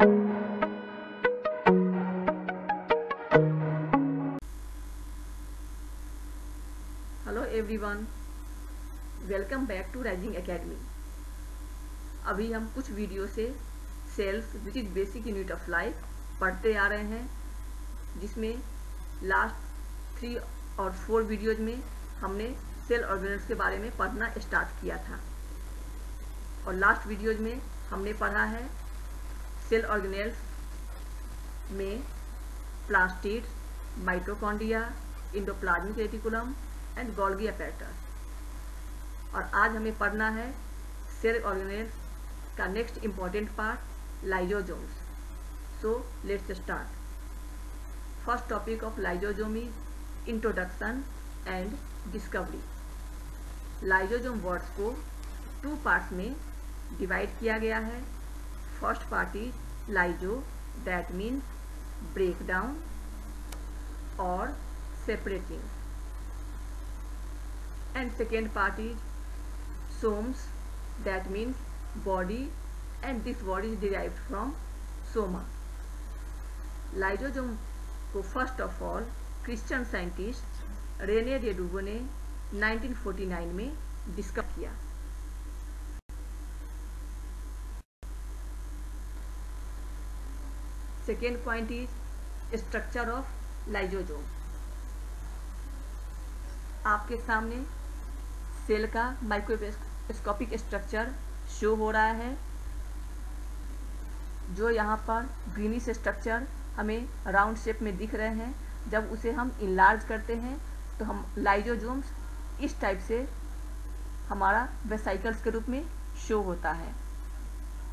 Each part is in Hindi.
Hello everyone welcome back to Rising Academy अभी हम कुछ वीडियो से cells which is basic unit of life पढ़ते आ रहे हैं, जिसमें लास्ट थ्री और फोर वीडियोज़ में हमने सेल ऑर्गेनल्स के बारे में पढ़ना स्टार्ट किया था। और लास्ट वीडियोज़ में हमने पढ़ा है सेल ऑर्गेनल्स में plastid, mitochondria, endoplasmic reticulum and Golgi apparatus और आज हमें पढ़ना है सेल ऑर्गेनेल्स का next important part, lysosomes. So let's start first topic of lysosome is introduction and discovery lysosome words को टू पार्ट्स में डिवाइड किया गया है। First part is lyso that means break down और separating and second part is somes that means body and this body is derived from soma lysosome को first of all Christian scientist Rene रेडुबो ने 1949 में डिस्कवर किया second point is structure of lysosome आपके सामने सेल का माइक्रोस्कोपिक स्ट्रक्चर शो हो रहा है, जो यहाँ पर ग्रीनिश स्ट्रक्चर हमें राउंड शेप में दिख रहे हैं। जब उसे हम इनलार्ज करते हैं तो हम लाइजोजोम्स इस टाइप से हमारा वेसाइकल्स के रूप में शो होता है।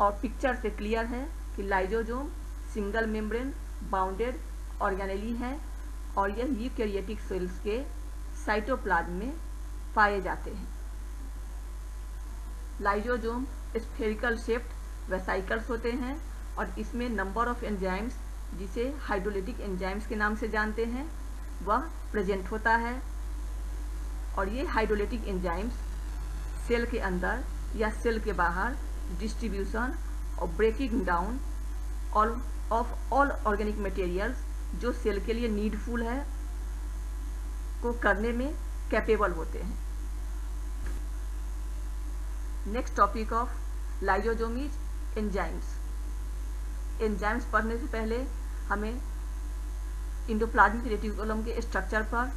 और पिक्चर से क्लियर है कि lysosome single membrane bounded organelle है और यह यूकैरियोटिक सेल्स के साइटोप्लाज्म में पाए जाते हैं। लाइजोजोम स्फेरिकल शेप्ड वेसाइकल्स होते हैं और इसमें नंबर ऑफ़ एंजाइम्स जिसे हाइड्रोलिटिक एंजाइम्स के नाम से जानते हैं, वह प्रेजेंट होता है और ये हाइड्रोलिटिक एंजाइम्स सेल के अंदर या सेल के बाहर डिस्ट्रीब्यूशन और breaking down all of all organic materials जो सेल के लिए नीडफुल है, को करने में कैपेबल होते हैं। Next topic of lysosomes enzymes enzymes पढ़ने से पहले हमें इंडोप्लाज्मिक रेटिकुलम के स्ट्रक्चर पर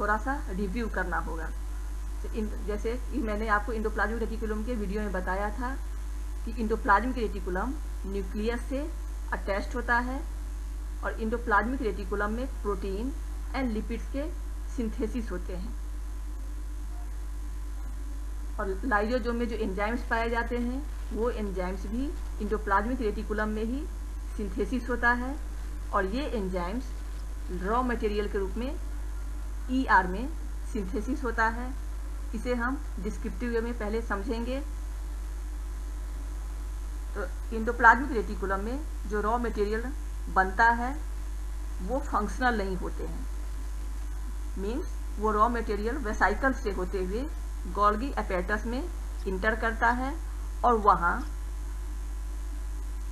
थोड़ा सा रिव्यू करना होगा। जैसे मैंने आपको इंडोप्लाज्मिक रेटिकुलम के वीडियो में बताया था कि इंडोप्लाज्मिक रेटिकुलम न्यूक्लियस से अटैच्ड होता है और इंडोप्लाज्मिक रेटिकुलम में प्रोटीन एंड लिपिड्स के सिंथेसिस होते हैं। और लाइजोजोम में जो एंजाइम्स पाए जाते हैं, वो एंजाइम्स भी इंडोप्लाज्मिक रेटिकुलम में ही सिंथेसिस होता है और ये एंजाइम्स रॉ मटेरियल के रूप में ई आर में सिंथेसिस होता है। इसे हम डिस्क्रिप्टिव वे में पहले समझेंगे। तो इंडोप्लाज्मिक रेटिकुलम में जो रॉ मटेरियल बनता है, वो फंक्शनल नहीं होते हैं। मीन्स वो रॉ मटेरियल वेसाइकल से होते हुए गोल्गी अपैरेटस में इंटर करता है और वहाँ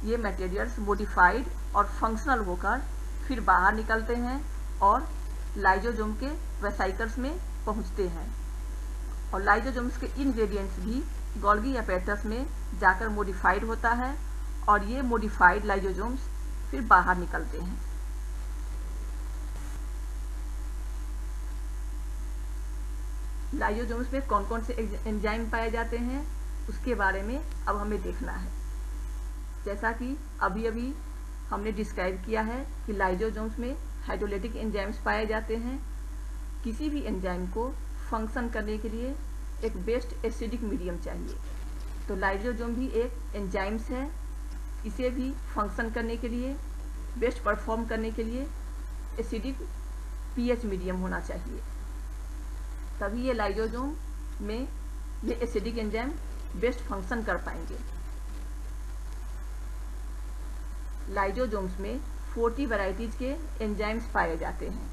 ये मटेरियल्स मोडिफाइड और फंक्शनल होकर फिर बाहर निकलते हैं और लाइजोजोम के वेसाइकल्स में पहुँचते हैं। और लाइजोजोम्स के इनग्रेडियंट्स भी गोल्गी अपैरेटस में जाकर मोडिफाइड होता है और ये मोडिफाइड लाइजोजोम्स फिर बाहर निकलते हैं। लाइजोजोम्स में कौन कौन से एंजाइम पाए जाते हैं, उसके बारे में अब हमें देखना है। जैसा कि अभी अभी हमने डिस्क्राइब किया है कि लाइजोजोम्स में हाइड्रोलिटिक एंजाइम्स पाए जाते हैं। किसी भी एंजाइम को फ़ंक्शन करने के लिए एक बेस्ट एसिडिक मीडियम चाहिए। तो लाइजोजोम भी एक एंजाइम्स है। इसे भी फ़ंक्शन करने के लिए बेस्ट परफॉर्म करने के लिए एसिडिक पीएच मीडियम होना चाहिए। तभी ये लाइजोजोम में ये एसिडिक एंजाइम बेस्ट फ़ंक्शन कर पाएँगे। लाइजोजोम्स में 40 वैरायटीज के एंजाइम्स पाए जाते हैं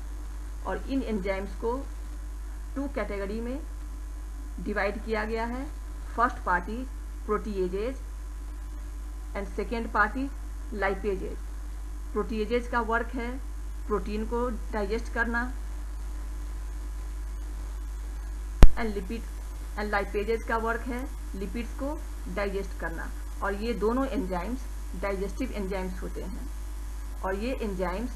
और इन एंजाइम्स को टू कैटेगरी में डिवाइड किया गया है। First party proteases and second party lipases proteases का वर्क है प्रोटीन को डाइजेस्ट करना एंड लिपिड एंड लाइपेजेज का वर्क है लिपिड्स को डाइजेस्ट करना। और ये दोनों एंजाइम्स डाइजेस्टिव एंजाइम्स होते हैं। और ये एंजाइम्स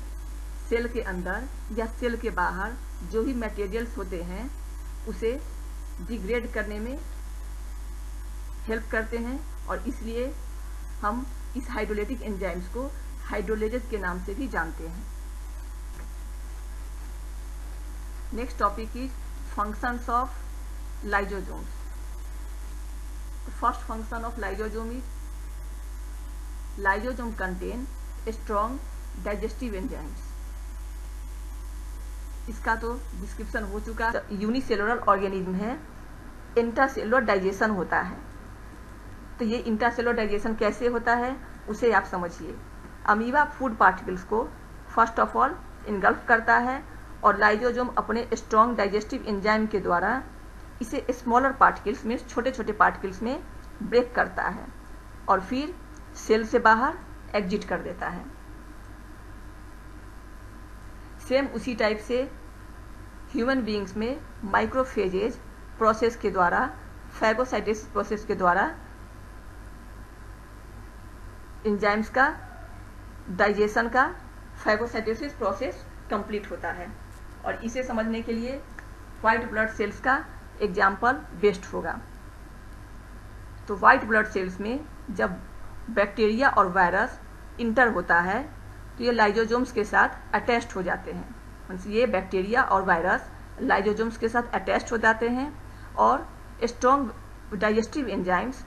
सेल के अंदर या सेल के बाहर जो भी मटेरियल्स होते हैं, उसे डिग्रेड करने में हेल्प करते हैं और इसलिए हम इस हाइड्रोलेटिक एंजाइम्स को हाइड्रोलेजेस के नाम से भी जानते हैं। Next topic is functions of lysosomes first function of lysosome is lysosome contain strong digestive enzymes इसका तो डिस्क्रिप्शन हो चुका यूनिसेलुलर ऑर्गेनिज्म है। इंटरसेलुलर डाइजेशन होता है। तो ये इंटरसेलुलर डाइजेशन कैसे होता है, उसे आप समझिए। अमीबा फ़ूड पार्टिकल्स को फ़र्स्ट ऑफ़ ऑल इनगल्फ करता है और लाइजोजोम अपने स्ट्रॉन्ग डाइजेस्टिव एंजाइम के द्वारा इसे स्मॉलर पार्टिकल्स में छोटे छोटे पार्टिकल्स में ब्रेक करता है और फिर सेल से बाहर एग्जिट कर देता है। सेम उसी टाइप से ह्यूमन बीइंग्स में माइक्रोफेजेज प्रोसेस के द्वारा फैगोसाइटिस प्रोसेस के द्वारा इंजाइम्स का डाइजेशन का फैगोसाइटोसिस प्रोसेस कंप्लीट होता है। और इसे समझने के लिए व्हाइट ब्लड सेल्स का एग्ज़ाम्पल बेस्ट होगा। तो व्हाइट ब्लड सेल्स में जब बैक्टीरिया और वायरस इंटर होता है तो ये लाइजोजोम्स के साथ अटैच्ड हो जाते हैं। ये बैक्टीरिया और वायरस लाइजोजोम्स के साथ अटैच्ड हो जाते हैं और स्ट्रॉन्ग डाइजेस्टिव एंजाइम्स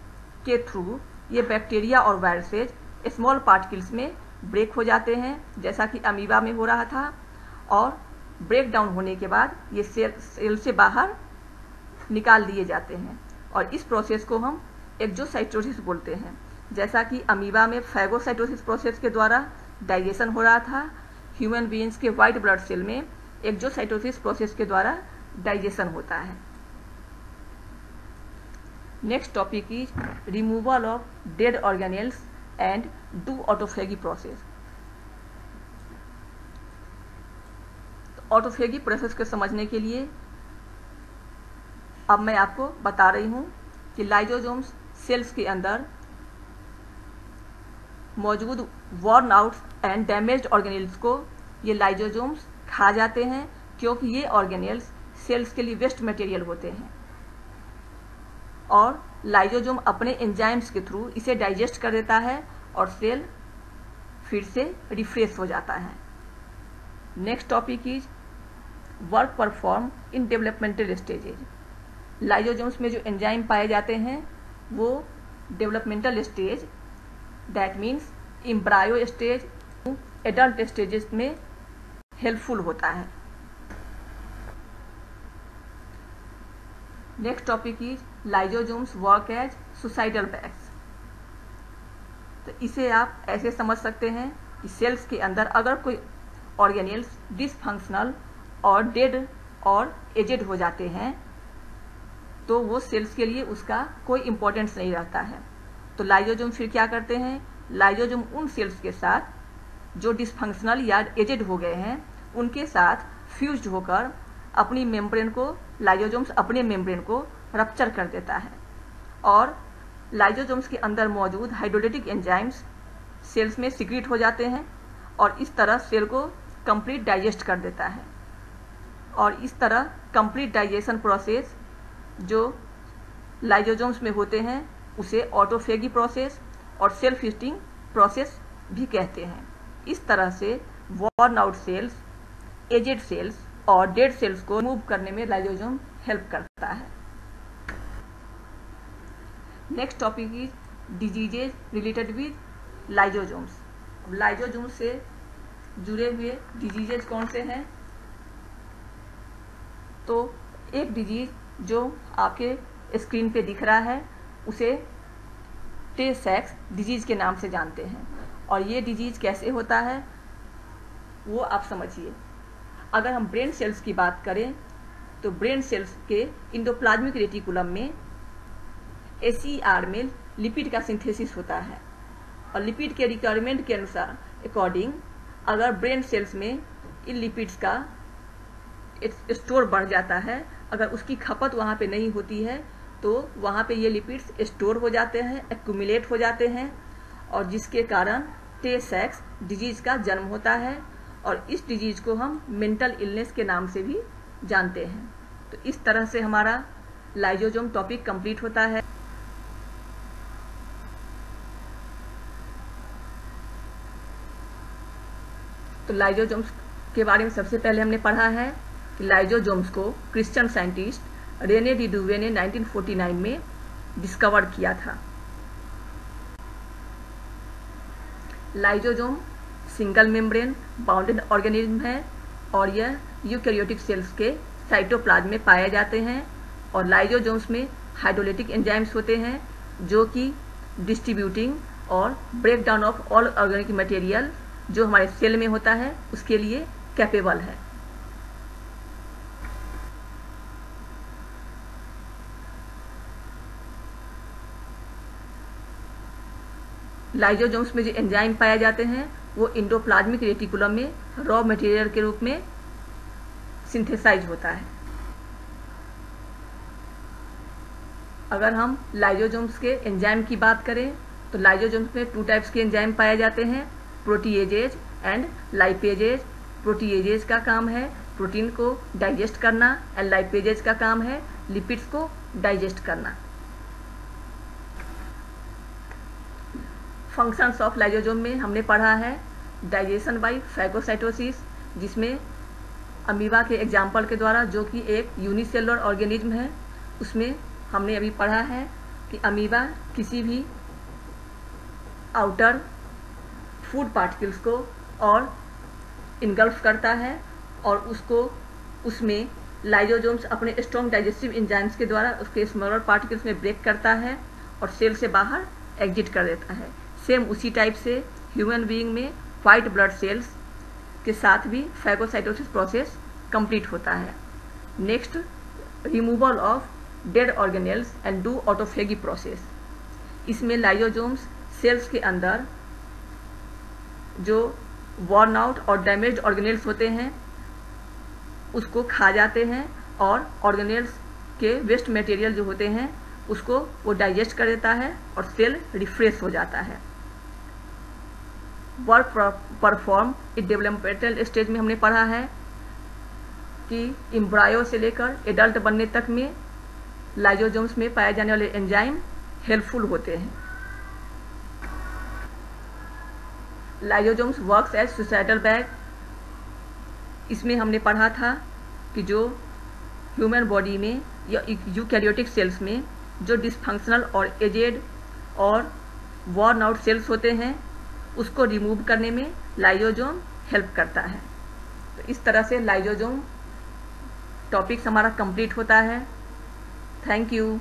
के थ्रू ये बैक्टीरिया और वायरसेज स्मॉल पार्टिकल्स में ब्रेक हो जाते हैं, जैसा कि अमीबा में हो रहा था और ब्रेक डाउन होने के बाद ये सेल सेल से बाहर निकाल दिए जाते हैं और इस प्रोसेस को हम एक्जोसाइटोसिस बोलते हैं। जैसा कि अमीबा में फैगोसाइटोसिस प्रोसेस के द्वारा डाइजेशन हो रहा था। ह्यूमन बीइंग्स के व्हाइट ब्लड सेल में एक्जोसाइटोसिस प्रोसेस के द्वारा डाइजेशन होता है। Next topic is removal of dead organelles and do autophagy process autophagy process को समझने के लिए अब मैं आपको बता रही हूँ कि लाइजोजोम्स सेल्स के अंदर मौजूद worn out and damage organelles को ये लाइजोजोम्स खा जाते हैं, क्योंकि ये ऑर्गेनिल्स सेल्स के लिए वेस्ट मटेरियल होते हैं। और लाइजोजोम अपने एंजाइम्स के थ्रू इसे डाइजेस्ट कर देता है और सेल फिर से रिफ्रेश हो जाता है। Next topic is work perform in developmental stages lysosomes में जो एंजाइम पाए जाते हैं, वो developmental stage that means embryo stage adult stages में हेल्पफुल होता है। Next topic is lysosomes work as suicidal bags तो इसे आप ऐसे समझ सकते हैं कि सेल्स के अंदर अगर कोई ऑर्गेनिल्स डिसफंक्शनल और डेड और एजेड हो जाते हैं तो वो सेल्स के लिए उसका कोई इंपॉर्टेंस नहीं रहता है। तो लाइजोजोम फिर क्या करते हैं? लाइजोजोम उन सेल्स के साथ जो डिसफंक्शनल या एजेड हो गए हैं, उनके साथ फ्यूज होकर अपनी मेम्ब्रेन को लाइजोजोम्स अपने मेम्ब्रेन को रप्चर कर देता है। और लाइजोजोम्स के अंदर मौजूद हाइड्रोलिटिक एंजाइम्स सेल्स में सिक्रीट हो जाते हैं और इस तरह सेल को कंप्लीट डाइजेस्ट कर देता है। और इस तरह कंप्लीट डाइजेशन प्रोसेस जो लाइजोजोम्स में होते हैं उसे ऑटोफेगी प्रोसेस और सेल्फ हीस्टिंग प्रोसेस भी कहते हैं। इस तरह से worn out cells aged cells और डेड सेल्स को रिमूव करने में लाइजोजोम हेल्प करता है। Next topic is diseases related with lysosomes lysosome से जुड़े हुए डिजीजेज कौन से हैं? तो एक डिज़ीज़ जो आपके स्क्रीन पे दिख रहा है उसे टे सेक्स डिज़ीज़ के नाम से जानते हैं। और ये डिज़ीज़ कैसे होता है, वो आप समझिए। अगर हम ब्रेन सेल्स की बात करें तो ब्रेन सेल्स के इंडोप्लाज्मिक रेटिकुलम में एस में लिपिड का सिंथेसिस होता है। और लिपिड के रिक्वायरमेंट के अनुसार अकॉर्डिंग अगर ब्रेन सेल्स में इन लिपिड्स का स्टोर बढ़ जाता है, अगर उसकी खपत वहाँ पे नहीं होती है तो वहाँ पे ये लिपिड्स स्टोर हो जाते हैं एक्यूमुलेट हो जाते हैं, और जिसके कारण टे सेक्स डिज़ीज़ का जन्म होता है, और इस डिज़ीज़ को हम मेंटल इलनेस के नाम से भी जानते हैं। तो इस तरह से हमारा लाइजोजोम टॉपिक कंप्लीट होता है। तो लाइजोजोम्स के बारे में सबसे पहले हमने पढ़ा है कि लाइजोजोम्स को क्रिश्चियन साइंटिस्ट रेने डिडुवे ने 1949 में डिस्कवर किया था। Lysosome single membrane bounded organism है और यह यूकैरियोटिक सेल्स के साइटोप्लाज्म में पाए जाते हैं और लाइजोजोम्स में हाइड्रोलिटिक एंजाइम्स होते हैं जो कि डिस्ट्रीब्यूटिंग और break down of all organic material जो हमारे सेल में होता है, उसके लिए कैपेबल है। लाइजोजोम्स में जो एंजाइम पाए जाते हैं, वो इंडोप्लाज्मिक रेटिकुलम में रॉ मटेरियल के रूप में सिंथेसाइज होता है। अगर हम लाइजोजोम्स के एंजाइम की बात करें तो लाइजोजोम्स में टू टाइप्स के एंजाइम पाए जाते हैं प्रोटीएजेज एंड लाइपेजेज प्रोटीएजेज का काम है प्रोटीन को डाइजेस्ट करना एंड लाइपेजेज का काम है लिपिड्स को डाइजेस्ट करना। फ़ंक्शंस ऑफ़ लाइजोजोम में हमने पढ़ा है डाइजेशन बाय फैगोसाइटोसिस जिसमें अमीबा के एग्ज़ाम्पल के द्वारा जो कि एक यूनिसेलर ऑर्गेनिज्म है, उसमें हमने अभी पढ़ा है कि अमीबा किसी भी आउटर फ़ूड पार्टिकल्स को और इनगल्फ करता है और उसको, उसमें लाइजोजोम्स अपने स्ट्रॉन्ग डाइजेस्टिव इंजाइम्स के द्वारा उसके स्मॉलर पार्टिकल्स में ब्रेक करता है और सेल से बाहर एग्जिट कर देता है। सेम उसी टाइप से ह्यूमन बीइंग में वाइट ब्लड सेल्स के साथ भी फैगोसाइटोसिस प्रोसेस कंप्लीट होता है। Next removal of dead organelles and do autophagy process इसमें लाइजोजोम्स सेल्स के अंदर जो वॉर्न आउट और डैमेज ऑर्गेनेल्स होते हैं, उसको खा जाते हैं और ऑर्गेनेल्स के वेस्ट मटेरियल जो होते हैं, उसको वो डाइजेस्ट कर देता है और सेल रिफ्रेश हो जाता है। वर्क परफॉर्म इस डेवलपमेंटल स्टेज में हमने पढ़ा है कि इम्ब्रायो से लेकर एडल्ट बनने तक में लाइजोजोम्स में पाए जाने वाले एंजाइम हेल्पफुल होते हैं। Lysosomes works as suicidal bag इसमें हमने पढ़ा था कि जो ह्यूमन बॉडी में या यूकैरियोटिक सेल्स में जो डिसफंक्शनल और एजेड और वॉर्न आउट सेल्स होते हैं उसको रिमूव करने में लाइजोजोम हेल्प करता है। तो इस तरह से लाइजोजोम टॉपिक्स हमारा कंप्लीट होता है। Thank you